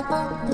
Uh-huh.